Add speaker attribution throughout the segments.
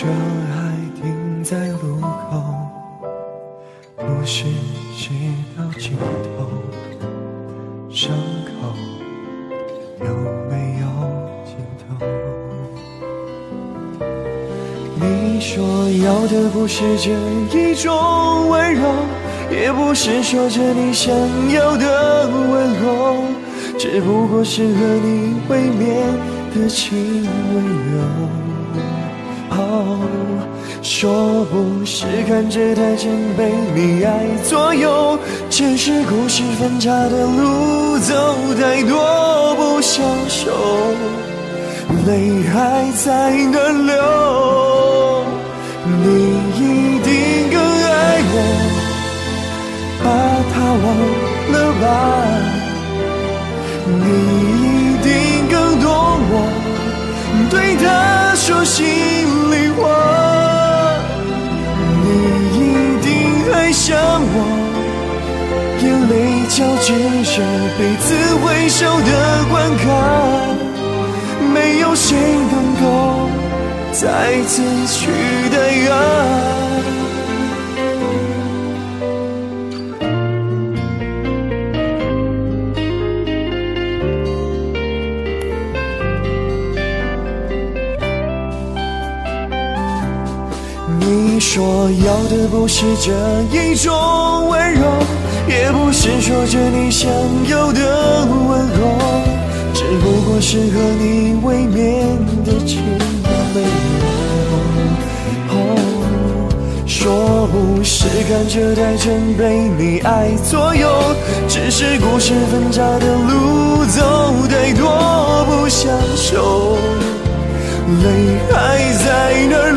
Speaker 1: 车还停在路口，故事写到尽头，伤口有没有尽头？你说要的不是这一种温柔，也不是说着你想要的温柔，只不过是和你会面的轻温柔。哦，说不是看着他正被你爱左右，只是故事分岔的路走太多，不想收，泪还在那流。你一定更爱我，把他忘了吧。你一定更懂我，对他说心交织着彼此回首的关卡，没有谁能够再次取代爱。你说要的不是这一种温柔，是说着你想要的温柔，只不过是和你未眠的情温柔。哦，说不是看着太真被你爱左右，只是故事分岔的路走太多，不想收，泪还在那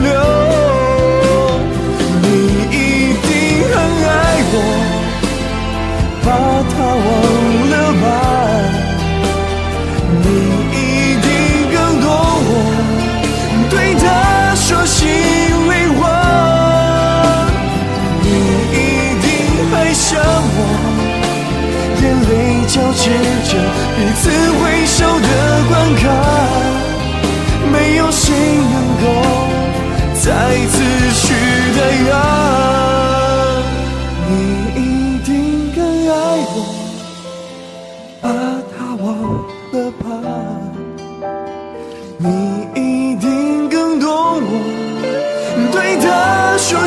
Speaker 1: 把他忘了吧。你一定更懂我，对他说心里话。你一定还想我，眼泪交织着彼此回首的关卡，没有谁能够。再次去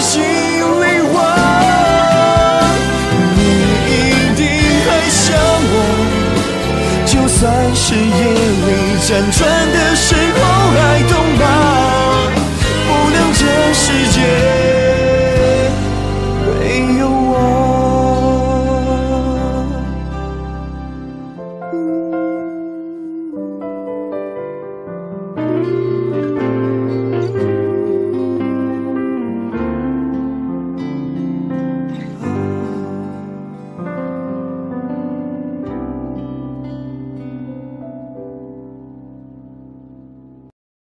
Speaker 1: 心里话。你一定还想我，就算是夜里辗转的时候，